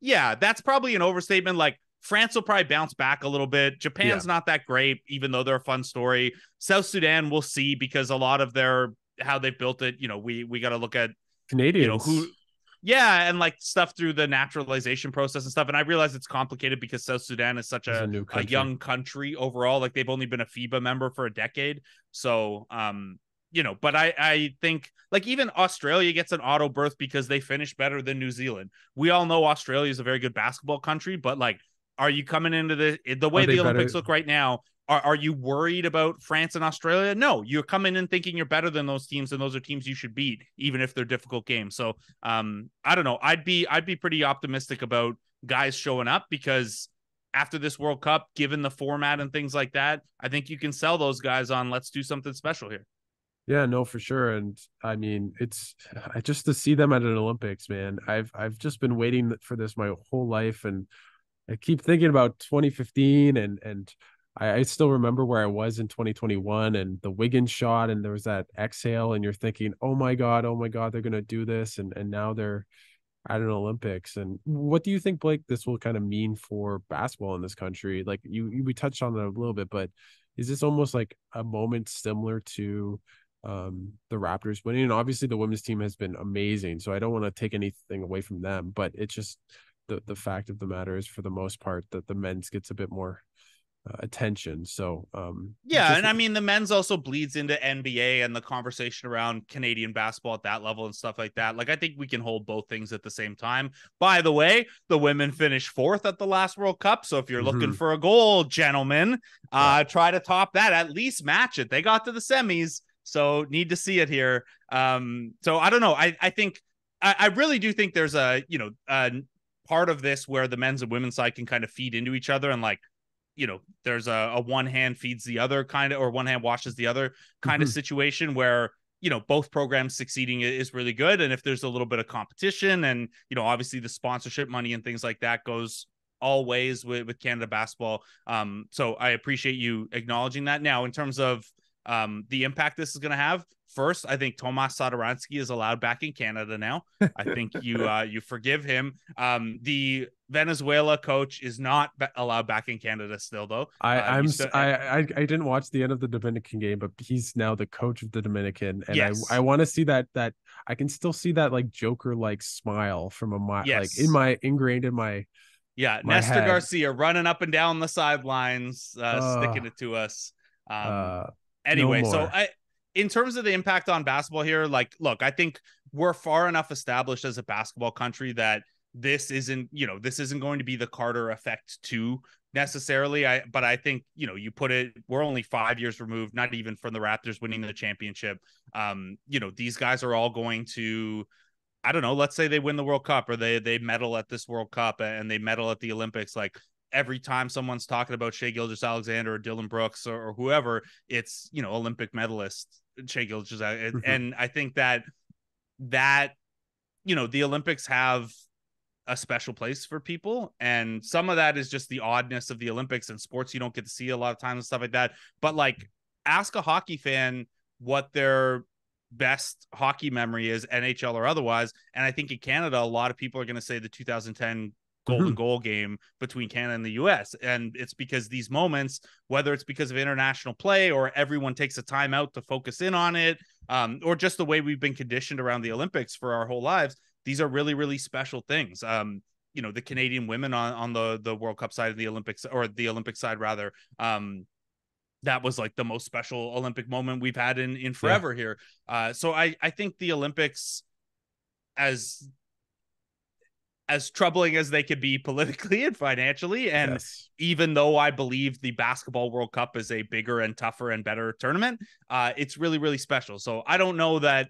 Yeah, that's probably an overstatement like France will probably bounce back a little bit. Japan's yeah. not that great, even though they're a fun story. South Sudan, we'll see because a lot of their how they built it. You know, we we got to look at
Canadians.
You know who, yeah, and like stuff through the naturalization process and stuff. And I realize it's complicated because South Sudan is such a, a, a young country overall. Like they've only been a FIBA member for a decade, so um, you know, but I I think like even Australia gets an auto berth because they finish better than New Zealand. We all know Australia is a very good basketball country, but like are you coming into the the way the Olympics better? look right now? Are, are you worried about France and Australia? No, you're coming in thinking you're better than those teams, and those are teams you should beat, even if they're difficult games. So, um, I don't know. I'd be I'd be pretty optimistic about guys showing up because after this World Cup, given the format and things like that, I think you can sell those guys on let's do something special here.
Yeah, no, for sure. And I mean, it's I just to see them at an Olympics, man. I've I've just been waiting for this my whole life, and I keep thinking about 2015 and and I, I, still remember where I was in 2021 and the Wiggins shot, and there was that exhale, and you're thinking, oh my God, oh my God, they're gonna do this, and and now they're at an Olympics. And what do you think, Blake, this will kind of mean for basketball in this country? Like you, you we touched on it a little bit, but is this almost like a moment similar to um the Raptors winning? And obviously the women's team has been amazing, so I don't want to take anything away from them, but it's just the the fact of the matter is for the most part that the men's gets a bit more uh, attention. So, um,
yeah, just... and I mean the men's also bleeds into NBA and the conversation around Canadian basketball at that level and stuff like that. Like I think we can hold both things at the same time. By the way, the women finished fourth at the last World Cup, so if you're mm-hmm. looking for a goal, gentlemen, uh, yeah. try to top that. At least match it. They got to the semis, so need to see it here. Um, so I don't know. I I think I, I really do think there's a you know a part of this where the men's and women's side can kind of feed into each other and like you know there's a, a one hand feeds the other kind of or one hand washes the other kind mm-hmm. of situation where you know both programs succeeding is really good. And if there's a little bit of competition and you know obviously the sponsorship money and things like that goes all ways with, with canada basketball. Um so i appreciate you acknowledging that. Now in terms of um the impact this is going to have First, I think Tomas Satoransky is allowed back in Canada now. I [LAUGHS] think you uh, you forgive him. Um, the Venezuela coach is not be- allowed back in Canada still, though.
I uh, I'm still- I, I I didn't watch the end of the Dominican game, but he's now the coach of the Dominican, and yes. I I want to see that that I can still see that like Joker like smile from a my yes. like in my ingrained in my
yeah Nestor head. Garcia running up and down the sidelines, uh, uh sticking it to us. Um, uh, anyway, no so I in terms of the impact on basketball here, like, look, I think we're far enough established as a basketball country that this isn't, you know, this isn't going to be the Carter effect too necessarily. I, but I think, you know, you put it, we're only five years removed, not even from the Raptors winning the championship. Um, you know, these guys are all going to, I don't know, let's say they win the World Cup or they they medal at this World Cup and they medal at the Olympics. Like every time someone's talking about Shai Gilgeous-Alexander or Dillon Brooks or, or, whoever, it's you know Olympic medalist Shai Gilgeous, mm-hmm. and I think that that you know the Olympics have a special place for people, and some of that is just the oddness of the Olympics and sports you don't get to see a lot of times and stuff like that. But like, ask a hockey fan what their best hockey memory is, NHL or otherwise, and I think in Canada a lot of people are going to say the 2010 golden mm-hmm. goal game between Canada and the US. And it's because these moments, whether it's because of international play or everyone takes a time out to focus in on it, um, or just the way we've been conditioned around the Olympics for our whole lives, these are really, really special things. Um, you know, the Canadian women on, on the, the World Cup side of the Olympics or the Olympic side rather, um, that was like the most special Olympic moment we've had in in forever yeah. here. Uh, so I I think the Olympics as as troubling as they could be politically and financially. And yes. even though I believe the basketball World Cup is a bigger and tougher and better tournament, uh, it's really, really special. So I don't know that,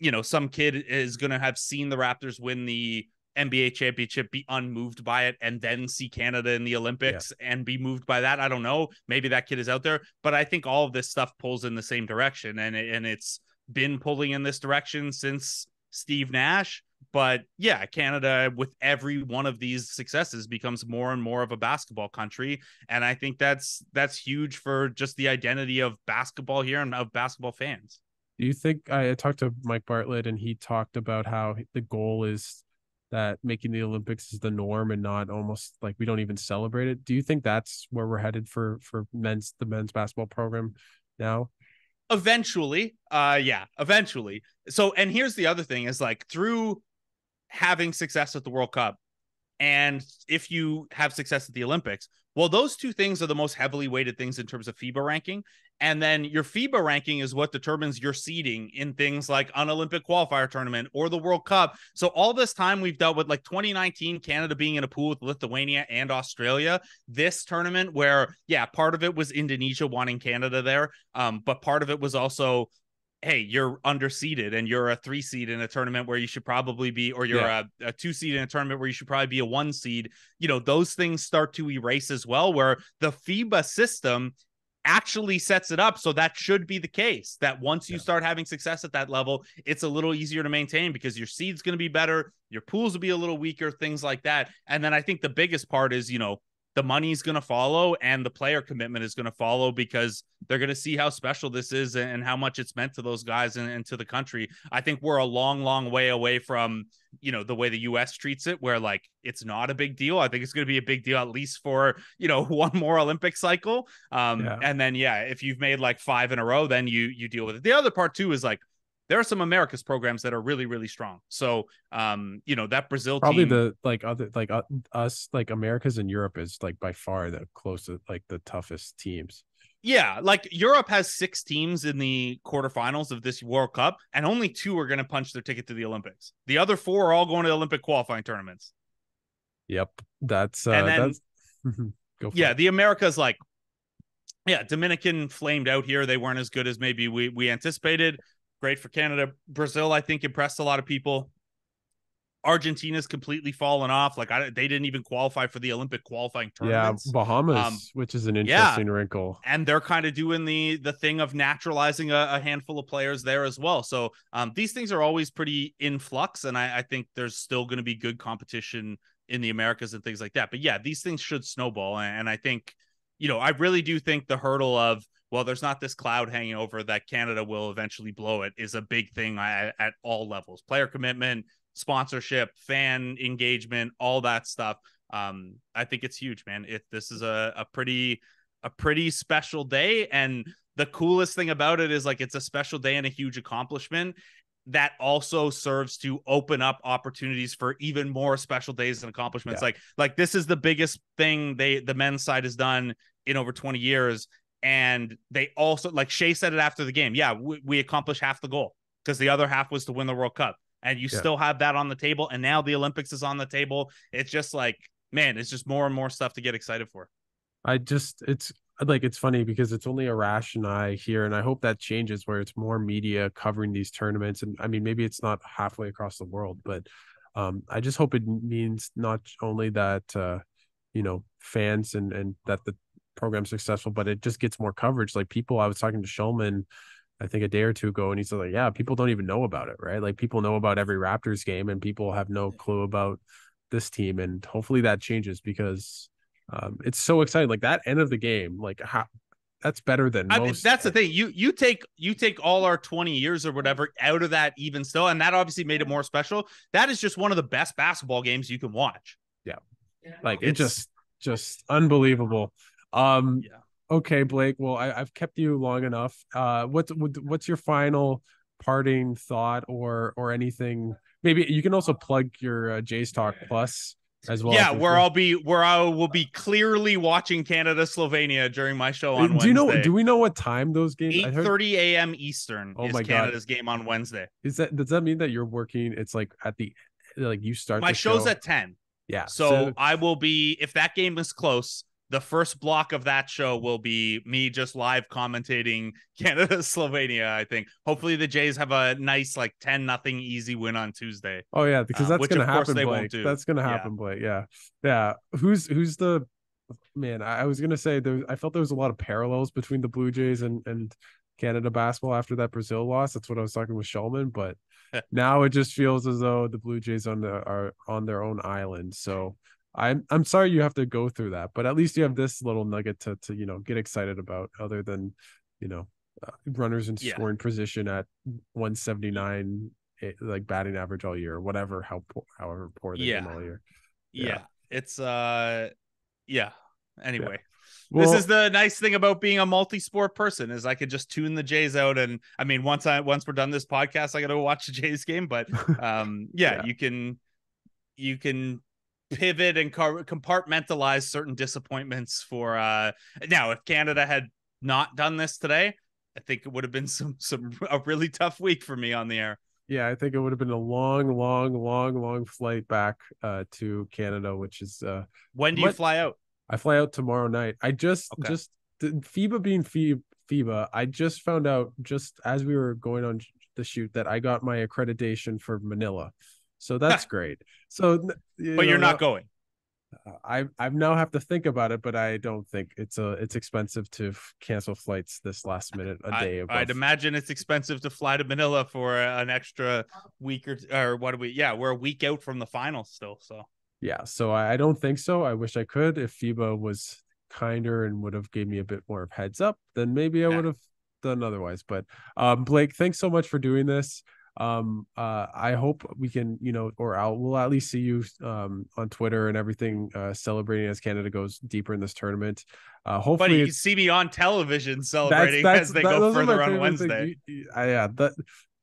you know, some kid is going to have seen the Raptors win the NBA championship, be unmoved by it, and then see Canada in the Olympics yeah. and be moved by that. I don't know. Maybe that kid is out there, but I think all of this stuff pulls in the same direction, and and it's been pulling in this direction since Steve Nash. But yeah, Canada, with every one of these successes, becomes more and more of a basketball country, and I think that's that's huge for just the identity of basketball here and of basketball fans.
Do you think I talked to Mike Bartlett and he talked about how the goal is that making the Olympics is the norm and not almost like we don't even celebrate it. Do you think that's where we're headed for for men's the men's basketball program now?
Eventually, uh yeah, eventually. So and here's the other thing is like through having success at the World Cup, and if you have success at the Olympics. Well, those two things are the most heavily weighted things in terms of FIBA ranking. And then your FIBA ranking is what determines your seeding in things like an Olympic qualifier tournament or the World Cup. So all this time we've dealt with like 2019, Canada being in a pool with Lithuania and Australia. This tournament where, yeah, part of it was Indonesia wanting Canada there. Um, but part of it was also hey, you're underseeded and you're a three seed in a tournament where you should probably be, or you're yeah. a, a, two seed in a tournament where you should probably be a one seed, you know, those things start to erase as well, where the FIBA system actually sets it up so that should be the case that once you yeah. start having success at that level it's a little easier to maintain because your seed's going to be better your pools will be a little weaker things like that and then i think the biggest part is you know the money's going to follow and the player commitment is going to follow because they're going to see how special this is and how much it's meant to those guys and, and, to the country. I think we're a long, long way away from, you know, the way the US treats it, where like it's not a big deal. I think it's going to be a big deal, at least for, you know, [LAUGHS] one more Olympic cycle. Um, yeah. and then, yeah, if you've made like five in a row, then you, you deal with it. The other part too is like, there are some Americas programs that are really really strong. So um you know that Brazil
probably
team,
the like other like uh, us like Americas and Europe is like by far the closest like the toughest teams.
Yeah, like Europe has six teams in the quarterfinals of this World Cup, and only two are going to punch their ticket to the Olympics. The other four are all going to Olympic qualifying tournaments.
Yep, that's uh, and then, that's [LAUGHS]
yeah. It. The Americas like yeah, Dominican flamed out here. They weren't as good as maybe we we anticipated great for Canada. Brazil, I think, impressed a lot of people. Argentina's completely fallen off. Like I, they didn't even qualify for the Olympic qualifying tournaments.
Yeah, Bahamas, um, which is an interesting yeah. wrinkle.
And they're kind of doing the the thing of naturalizing a, a, handful of players there as well. So um, these things are always pretty in flux, and I, I think there's still going to be good competition in the Americas and things like that. But yeah, these things should snowball, and I think you know I really do think the hurdle of well, there's not this cloud hanging over that Canada will eventually blow it is a big thing at, at all levels player commitment, sponsorship, fan engagement, all that stuff. Um, I think it's huge, man. If this is a, a pretty, a pretty special day. And the coolest thing about it is like it's a special day and a huge accomplishment that also serves to open up opportunities for even more special days and accomplishments. Yeah. Like, like this is the biggest thing they the men's side has done in over 20 years and they also like Shai said it after the game. Yeah, we, we accomplished half the goal because the other half was to win the World Cup, and you yeah. still have that on the table. And now the Olympics is on the table. It's just like man, it's just more and more stuff to get excited for.
I just it's like it's funny because it's only Arash and I here, and I hope that changes where it's more media covering these tournaments. And I mean, maybe it's not halfway across the world, but um, I just hope it means not only that uh, you know fans and and that the program successful, but it just gets more coverage. Like people, I was talking to Shulman, I think a day or two ago, and he's like, "Yeah, people don't even know about it, right? Like people know about every Raptors game, and people have no clue about this team. And hopefully that changes because um, it's so exciting. Like that end of the game, like how that's better than I
most. Mean, that's the thing. You you take you take all our 20 years or whatever out of that even still, and that obviously made it more special. That is just one of the best basketball games you can watch.
Yeah. Like it's, it just just unbelievable. Um, yeah. Okay, Blake. Well, I, have kept you long enough. Uh, what's what's your final parting thought or or anything? Maybe you can also plug your uh, Jays Talk Plus as well.
Yeah, where I'll be where I will be clearly watching Canada Slovenia during my show on.
Do
Wednesday.
you know? Do we know what time those games?
Eight thirty a.m. Eastern. Oh my Canada's God. game on Wednesday.
Is that does that mean that you're working? It's like at the like you start.
My show's
show?
at ten.
Yeah.
So, so I will be if that game is close the first block of that show will be me just live commentating [LAUGHS] Canada Slovenia. I think hopefully the Jays have a nice like ten nothing easy win on Tuesday.
Oh yeah, because um, that's um, gonna happen. They Blake. That's gonna happen, yeah. Blake. Yeah, yeah. Who's who's the man? I was gonna say there. I felt there was a lot of parallels between the Blue Jays and and Canada basketball after that Brazil loss. That's what I was talking with Shulman, but [LAUGHS] now it just feels as though the Blue Jays on the are on their own island. So I'm I'm sorry you have to go through that, but at least you have this little nugget to to you know get excited about, other than you know uh, runners in yeah. scoring position at 179 eh, like batting average all year, whatever how poor, however poor they yeah. all year.
Yeah. yeah. it's uh yeah. Anyway. Well, this is the nice thing about being a multi-sport person is I could just tune the Jays out and I mean once I once we're done this podcast I got to watch the Jays game but [LAUGHS] um yeah, yeah, you can you can pivot and car- compartmentalize certain disappointments for uh now if Canada had not done this today, I think it would have been [LAUGHS] some some a really tough week for me on the air.
Yeah, I think it would have been a long, long, long, long flight back uh to Canada, which is uh
when do you fly out?
I fly out tomorrow night. I just
Okay.
just FIBA being FIBA, I just found out just as we were going on the shoot that I got my accreditation for Manila. So that's [LAUGHS] great. So
But you're not going.
I I now have to think about it, but I don't think it's a it's expensive to f- cancel flights this last minute a day.
I, I'd imagine it's expensive to fly to Manila for an extra week or or what do we? Yeah, we're a week out from the final still. So
yeah so I, I don't think so i wish i could if fiba was kinder and would have gave me a bit more of heads up then maybe i
Yeah.
would have done otherwise but um blake thanks so much for doing this um uh i hope we can you know or i'll we'll at least see you um on twitter and everything uh celebrating as canada goes deeper in this tournament uh hopefully
Buddy, you see me on television celebrating as they
that-
go
those are my
further on. Wednesday.
You- I- yeah that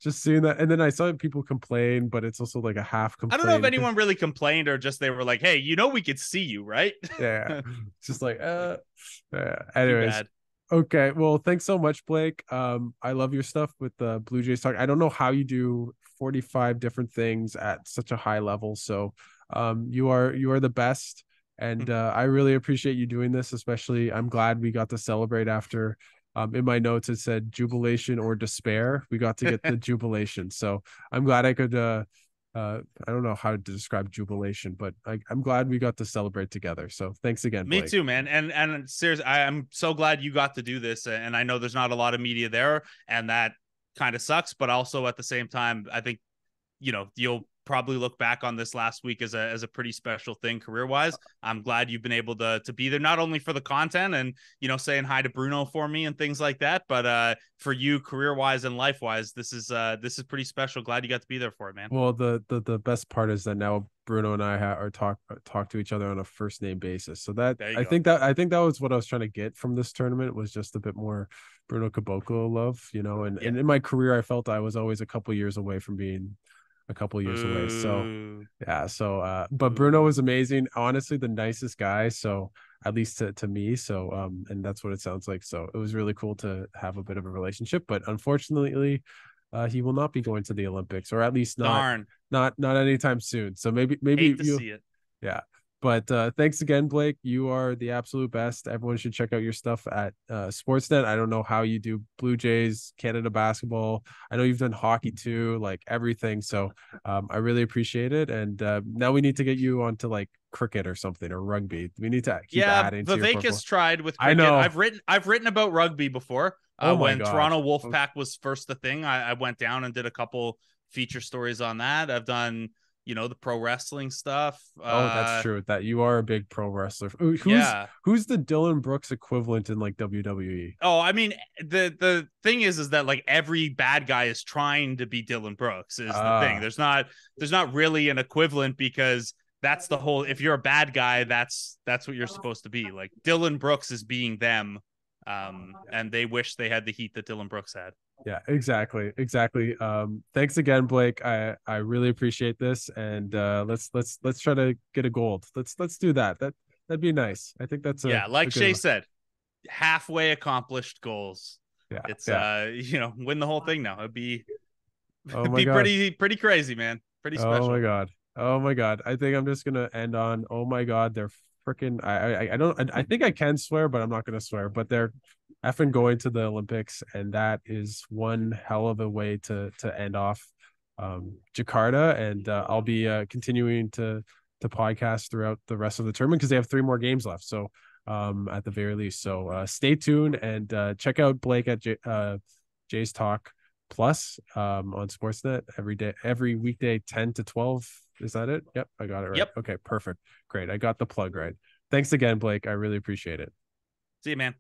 just seeing that and then i saw people complain but it's also like a half
I don't know if anyone really complained or just they were like, "Hey, you know, we could see you, right?"
yeah [LAUGHS] just like uh yeah. Anyways. Okay, well, thanks so much, Blake. Um, I love your stuff with the Blue Jays talk. I don't know how you do 45 different things at such a high level. So um you are you are the best. And uh, I really appreciate you doing this, especially I'm glad we got to celebrate after um in my notes it said jubilation or despair. We got to get the [LAUGHS] jubilation. So I'm glad I could uh uh I don't know how to describe jubilation, but I, I'm glad we got to celebrate together. So thanks again.
Me
Blake.
too, man. And and seriously, I, I'm so glad you got to do this. And I know there's not a lot of media there, and that kind of sucks. But also at the same time, I think you know you'll probably look back on this last week as a as a pretty special thing career wise. I'm glad you've been able to to be there not only for the content and you know saying hi to Bruno for me and things like that, but uh for you career wise and life wise, this is uh this is pretty special. Glad you got to be there for it, man.
Well, the the the best part is that now Bruno and I ha- are talk talk to each other on a first name basis. So that I
go.
think that I think that was what I was trying to get from this tournament was just a bit more Bruno Caboclo love, you know. And and in my career, I felt I was always a couple years away from being a couple years away. So yeah, so uh, but Bruno was amazing. Honestly, the nicest guy. So at least to, to me. So um, and that's what it sounds like. So it was really cool to have a bit of a relationship. But unfortunately, uh, he will not be going to the Olympics, or at least not
darn,
not not anytime soon. So maybe maybe you
see it.
But uh thanks again, Blake. You are the absolute best. Everyone should check out your stuff at uh Sportsnet. I don't know how you do Blue Jays, Canada basketball. I know you've done hockey too, like everything. So um I really appreciate it. And uh now we need to get you onto like cricket or something or rugby. We need to keep
yeah,
adding to your
Vivek
portfolio.
has tried with
I know.
I've written I've written about rugby before.
Oh
Uh,
my
when
God.
Toronto Wolfpack was first the thing, I, I went down and did a couple feature stories on that. I've done, you know, the pro wrestling stuff.
Oh, that's
Uh,
true. That you are a big pro wrestler. Who's
yeah.
who's the Dillon Brooks equivalent in like? WWE?
Oh, I mean, the the thing is, is that like every bad guy is trying to be Dillon Brooks. Is the
Ah.
thing. There's not there's not really an equivalent because that's the whole. If you're a bad guy, that's that's what you're supposed to be. Like Dillon Brooks is being them, um, and they wish they had the heat that Dillon Brooks had.
Yeah, exactly. Exactly. Um thanks again, Blake. I I really appreciate this and uh let's let's let's try to get a gold. Let's let's do that. That that'd be nice. I think that's a,
yeah, like Shai
one.
said, halfway accomplished goals.
Yeah.
It's
yeah.
uh, [LAUGHS] you know, win the whole thing now. It'd be [LAUGHS]
Oh
it'd
my
be
God.
pretty pretty crazy, man. Pretty special.
Oh my god. Oh my god. I think I'm just gonna end on oh my god, they're freaking I I I don't I, I think I can swear, but I'm not gonna swear, but they're effing going to the Olympics, and that is one hell of a way to to end off um Jakarta. And uh, I'll be uh continuing to to podcast throughout the rest of the tournament because they have three more games left. So um at the very least. So uh stay tuned and uh check out Blake at J- uh Jays Talk Plus um on Sportsnet every day, every weekday, 10 to 12. Is that it? Yep, I got it right.
Yep.
Okay, perfect. Great. I got the plug right. Thanks again, Blake. I really appreciate it.
See you, man.